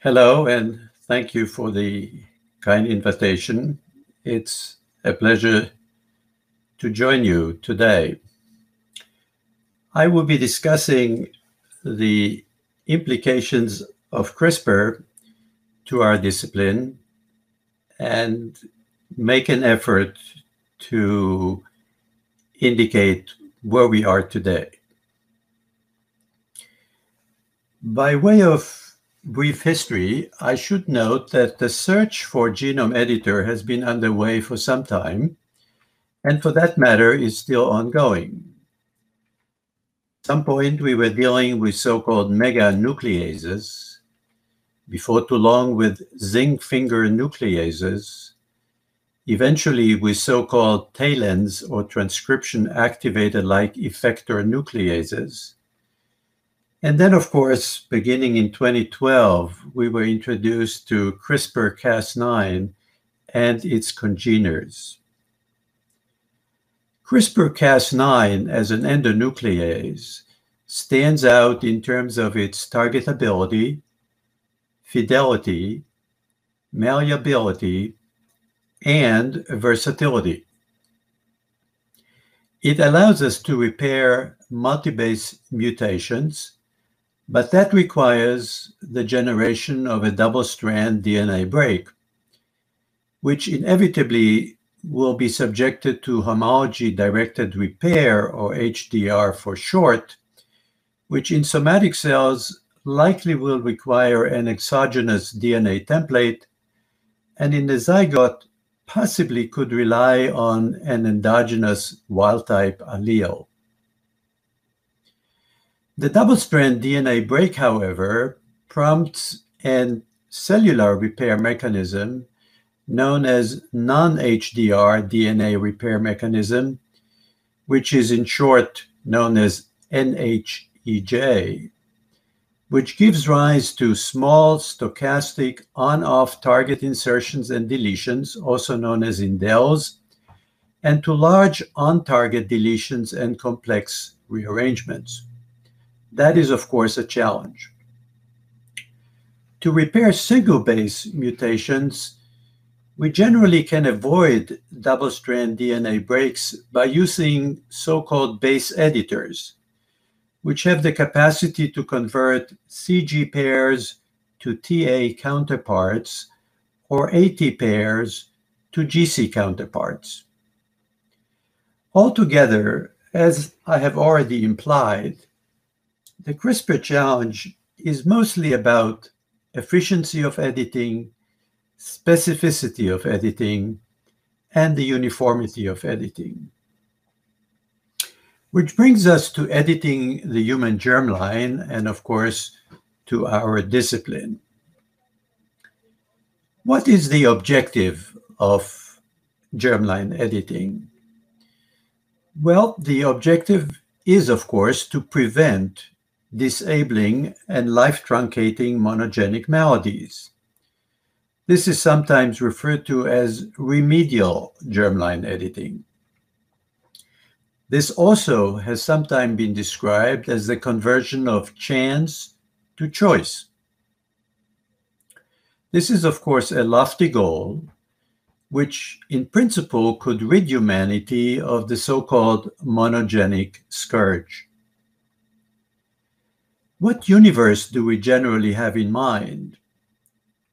Hello, and thank you for the kind invitation. It's a pleasure to join you today. I will be discussing the implications of CRISPR to our discipline and make an effort to indicate where we are today. By way of brief history, I should note that the search for genome editor has been underway for some time, and for that matter, is still ongoing. At some point, we were dealing with so-called meganucleases, before too long with zinc finger nucleases, eventually with so-called TALENs or transcription activated like effector nucleases. And then, of course, beginning in 2012, we were introduced to CRISPR Cas9 and its congeners. CRISPR Cas9 as an endonuclease stands out in terms of its targetability, fidelity, malleability, and versatility. It allows us to repair multi-base mutations, but that requires the generation of a double-strand DNA break, which inevitably will be subjected to homology-directed repair, or HDR for short, which in somatic cells likely will require an exogenous DNA template, and in the zygote, possibly could rely on an endogenous wild-type allele. The double-strand DNA break, however, prompts a cellular repair mechanism known as non-HDR DNA repair mechanism, which is in short known as NHEJ, which gives rise to small stochastic on-off target insertions and deletions, also known as indels, and to large on-target deletions and complex rearrangements. That is, of course, a challenge. To repair single-base mutations, we generally can avoid double-strand DNA breaks by using so-called base editors, which have the capacity to convert CG pairs to TA counterparts or AT pairs to GC counterparts. Altogether, as I have already implied, the CRISPR challenge is mostly about efficiency of editing, specificity of editing, and the uniformity of editing. Which brings us to editing the human germline and, of course, to our discipline. What is the objective of germline editing? Well, the objective is, of course, to prevent disabling, and life-truncating monogenic maladies. This is sometimes referred to as remedial germline editing. This also has sometimes been described as the conversion of chance to choice. This is, of course, a lofty goal, which in principle could rid humanity of the so-called monogenic scourge. What universe do we generally have in mind?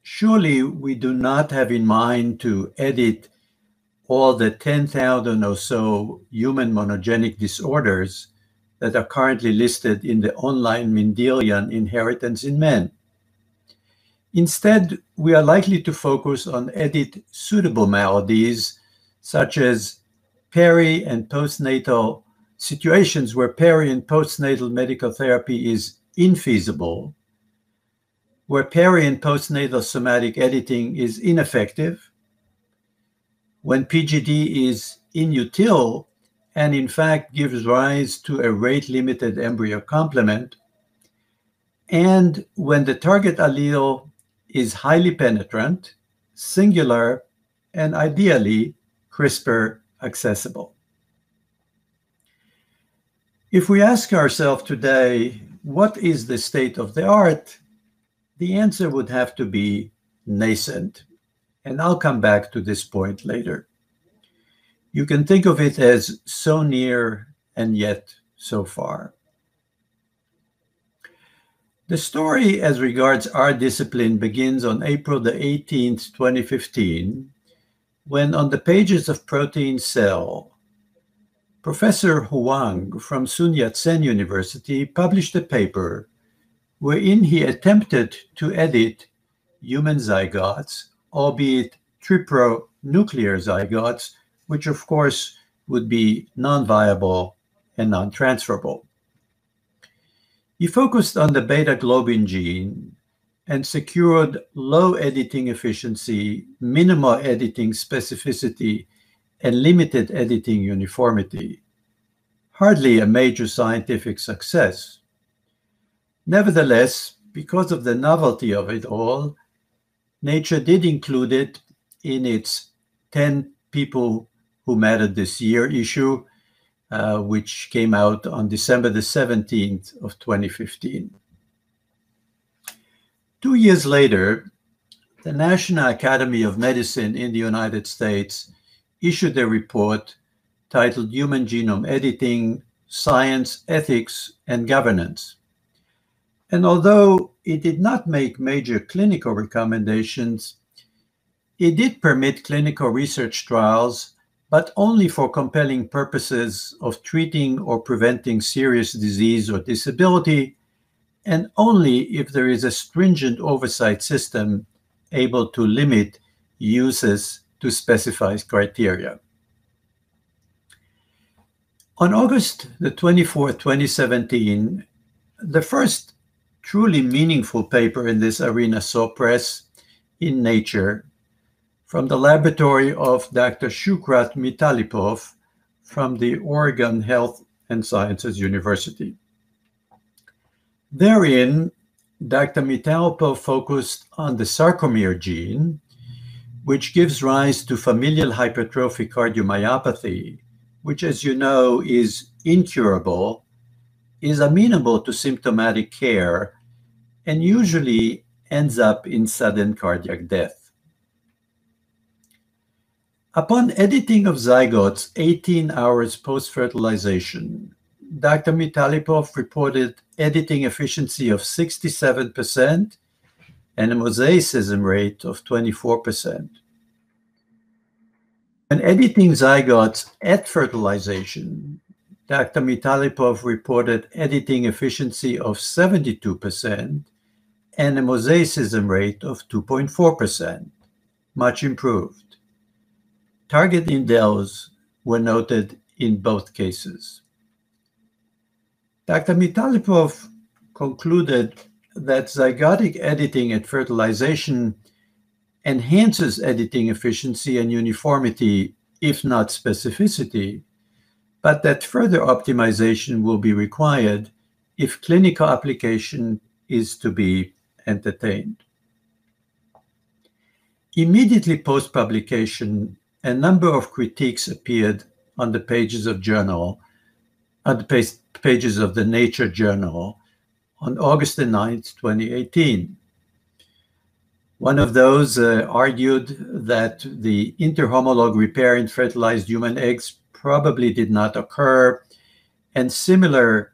Surely we do not have in mind to edit all the 10,000 or so human monogenic disorders that are currently listed in the online Mendelian inheritance in men. Instead, we are likely to focus on edit suitable maladies such as peri and postnatal situations where peri and postnatal medical therapy is infeasible, where peri and postnatal somatic editing is ineffective, when PGD is inutile and in fact gives rise to a rate-limited embryo complement, and when the target allele is highly penetrant, singular, and ideally CRISPR accessible. If we ask ourselves today, what is the state of the art? the answer would have to be nascent. And I'll come back to this point later. You can think of it as so near and yet so far. The story as regards our discipline begins on April the 18th, 2015, when on the pages of Protein Cell, Professor Huang from Sun Yat-sen University published a paper wherein he attempted to edit human zygotes, albeit tripronuclear zygotes, which of course would be non-viable and non-transferable. He focused on the beta globin gene and secured low editing efficiency, minimal editing specificity, and limited editing uniformity. Hardly a major scientific success. Nevertheless, because of the novelty of it all, Nature did include it in its 10 People Who Mattered This Year issue, uh, which came out on December the 17th of 2015. Two years later, the National Academy of Medicine in the United States issued a report titled Human Genome Editing, Science, Ethics, and Governance. And although it did not make major clinical recommendations, it did permit clinical research trials, but only for compelling purposes of treating or preventing serious disease or disability and only if there is a stringent oversight system able to limit uses to specified criteria. On August the 24th, 2017, the first truly meaningful paper in this arena saw press in Nature from the laboratory of Dr. Shukrat Mitalipov from the Oregon Health and Sciences University. Therein, Dr. Mitalpo focused on the sarcomere gene, which gives rise to familial hypertrophic cardiomyopathy, which, as you know, is incurable, is amenable to symptomatic care, and usually ends up in sudden cardiac death. Upon editing of zygotes 18 hours post fertilization, Dr. Mitalipov reported editing efficiency of 67% and a mosaicism rate of 24%. When editing zygotes at fertilization, Dr. Mitalipov reported editing efficiency of 72% and a mosaicism rate of 2.4%, much improved. Target indels were noted in both cases. Dr. Mitalipov concluded that zygotic editing at fertilization enhances editing efficiency and uniformity, if not specificity, but that further optimization will be required if clinical application is to be entertained. Immediately post publication, a number of critiques appeared on the pages of journal, on the pages of the Nature Journal on August the 9th, 2018. One of those uh, argued that the interhomologue repair in fertilized human eggs probably did not occur, and similar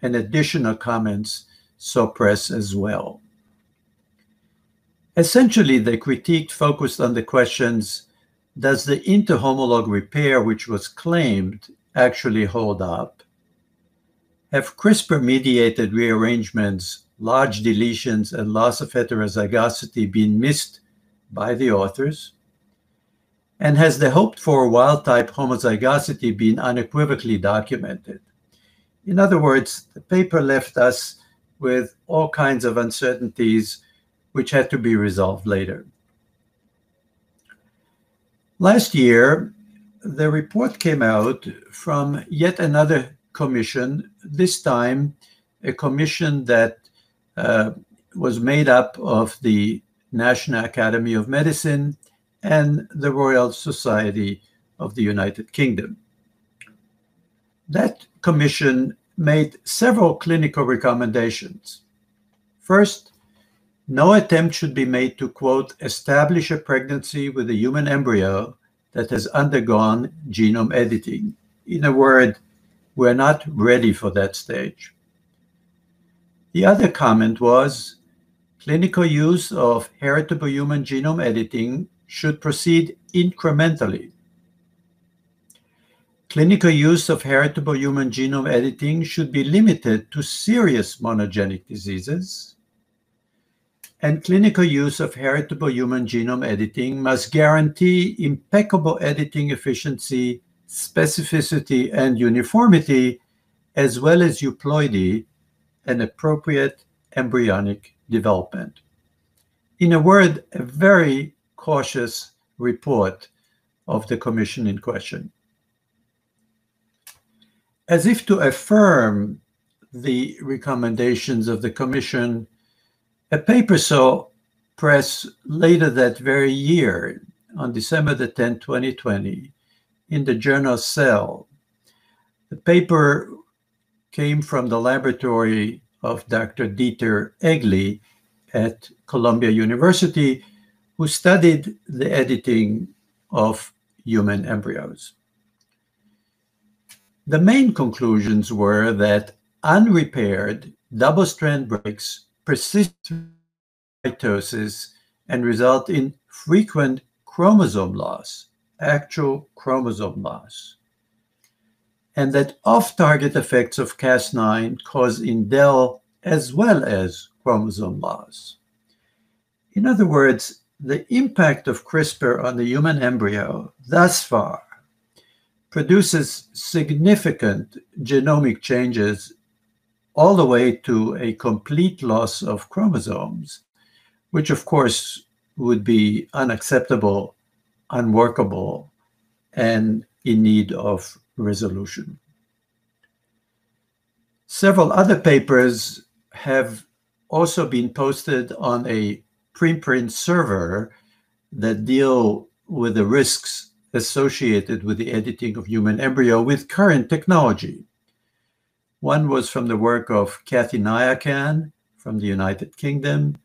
and additional comments saw press as well. Essentially, the critique focused on the questions Does the interhomologue repair, which was claimed, actually hold up? Have CRISPR-mediated rearrangements, large deletions, and loss of heterozygosity been missed by the authors? And has the hoped-for wild-type homozygosity been unequivocally documented? In other words, the paper left us with all kinds of uncertainties which had to be resolved later. Last year, the report came out from yet another commission, this time a commission that uh, was made up of the National Academy of Medicine and the Royal Society of the United Kingdom. That commission made several clinical recommendations. First, no attempt should be made to, quote, establish a pregnancy with a human embryo that has undergone genome editing. In a word, we're not ready for that stage. The other comment was clinical use of heritable human genome editing should proceed incrementally. Clinical use of heritable human genome editing should be limited to serious monogenic diseases, and clinical use of heritable human genome editing must guarantee impeccable editing efficiency, specificity, and uniformity, as well as euploidy and appropriate embryonic development. In a word, a very cautious report of the commission in question. As if to affirm the recommendations of the commission, a paper saw press later that very year, on December the 10th, 2020, in the journal Cell. The paper came from the laboratory of Dr. Dieter Egli at Columbia University, who studied the editing of human embryos. The main conclusions were that unrepaired double strand breaks persist mitosis and result in frequent chromosome loss, actual chromosome loss and that off-target effects of Cas9 cause indel as well as chromosome loss. In other words, the impact of CRISPR on the human embryo thus far produces significant genomic changes all the way to a complete loss of chromosomes, which of course would be unacceptable, unworkable, and in need of resolution. Several other papers have also been posted on a preprint server that deal with the risks associated with the editing of human embryo with current technology. One was from the work of Kathy Nayakhan from the United Kingdom,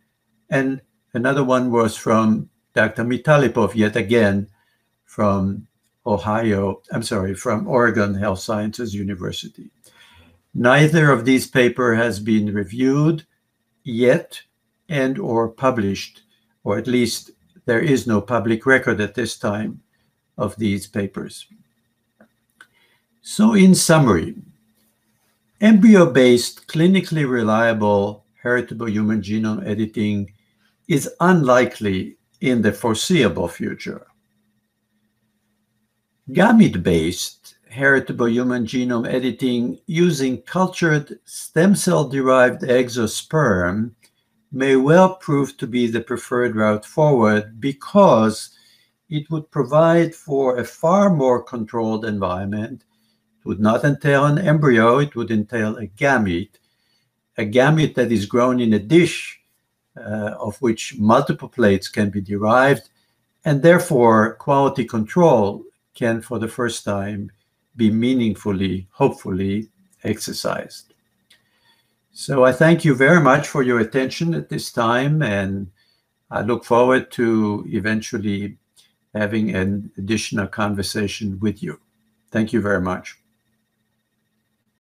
and another one was from Dr. Mitalipov, yet again, from Ohio, I'm sorry, from Oregon Health Sciences University. Neither of these paper has been reviewed yet and or published, or at least there is no public record at this time of these papers. So in summary, embryo-based clinically reliable heritable human genome editing is unlikely in the foreseeable future. Gamete-based heritable human genome editing using cultured stem cell-derived eggs or sperm may well prove to be the preferred route forward because it would provide for a far more controlled environment. It would not entail an embryo, it would entail a gamete, a gamete that is grown in a dish Uh, of which multiple plates can be derived, and therefore quality control can, for the first time, be meaningfully, hopefully, exercised. So I thank you very much for your attention at this time, and I look forward to eventually having an additional conversation with you. Thank you very much.